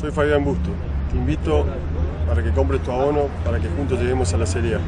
Soy Fabián Busto. Te invito para que compres tu abono para que juntos lleguemos a la Serie